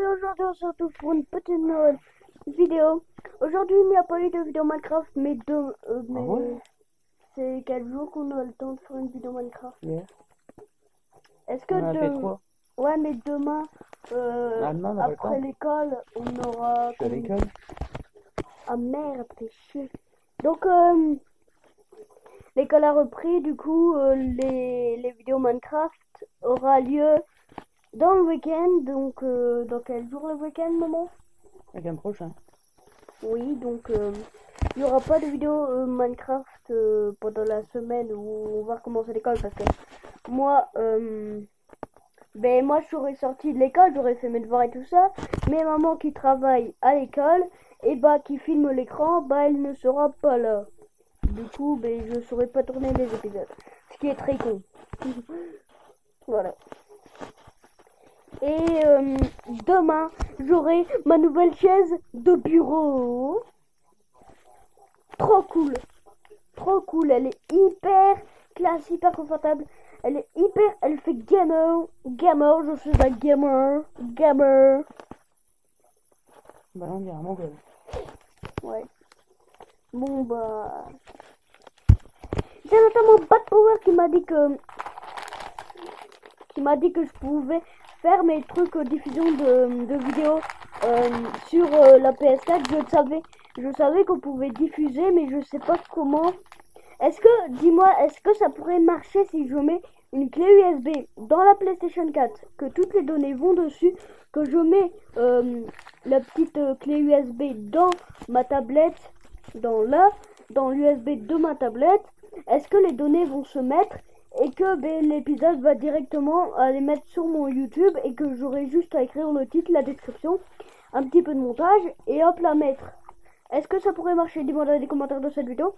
et aujourd'hui on se retrouve pour une petite nouvelle vidéo. Aujourd'hui il n'y a pas eu de vidéo Minecraft mais deux euh, mais ouais? c'est quel jour qu'on a le temps de faire une vidéo Minecraft. Est-ce que On a fait de... trois? Ouais mais demain euh, Ah, demain, après l'école on aura Je suis à l'école. Ah merde t'es chier. Donc euh, l'école a repris du coup euh, les, les vidéos Minecraft aura lieu dans le week-end donc euh, dans quel jour le week-end maman? Le week-end prochain. Oui, donc euh, il n'y aura pas de vidéo euh, Minecraft euh, pendant la semaine où on va recommencer l'école parce que moi, euh, ben moi je serais sorti de l'école, j'aurais fait mes devoirs et tout ça, mais maman qui travaille à l'école et bah qui filme l'écran, bah elle ne sera pas là. Du coup, ben je saurais pas tourner les épisodes, ce qui est très con. voilà. Et euh, demain, j'aurai ma nouvelle chaise de bureau. Trop cool. Trop cool. Elle est hyper classe, hyper confortable. Elle est hyper... Elle fait gamer. Gamer, je suis un gamer. Gamer. Bah on dirait un mongol. Ouais. Bon, bah... C'est notamment Bad Power qui m'a dit que... Qui m'a dit que je pouvais faire mes trucs diffusion de, de vidéos euh, sur euh, la PS4. Je savais. Je savais qu'on pouvait diffuser, mais je sais pas comment. Est-ce que, dis-moi, est-ce que ça pourrait marcher si je mets une clé USB dans la PlayStation 4, que toutes les données vont dessus, que je mets euh, la petite euh, clé USB dans ma tablette, dans là, dans l'USB de ma tablette, est-ce que les données vont se mettre et que ben, l'épisode va directement aller mettre sur mon YouTube et que j'aurai juste à écrire le titre, la description, un petit peu de montage et hop la mettre. Est-ce que ça pourrait marcher? Dis-moi dans les commentaires de cette vidéo.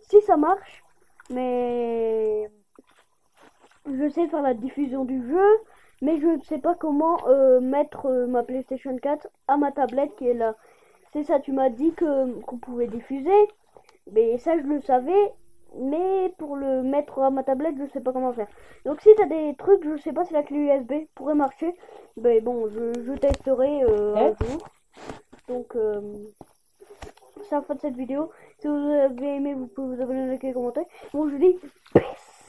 Si ça marche, mais je sais faire la diffusion du jeu, mais je ne sais pas comment euh, mettre euh, ma PlayStation 4 à ma tablette qui est là. C'est ça, tu m'as dit que qu'on pouvait diffuser, mais ça je le savais, mais pour le mettre à ma tablette, je sais pas comment faire. Donc si t'as des trucs, je sais pas si la clé USB pourrait marcher, mais bon, je, je testerai euh, un jour. Donc euh, c'est la fin de cette vidéo. Si vous avez aimé, vous pouvez vous abonner, liker, commenter. Bon, je vous dis peace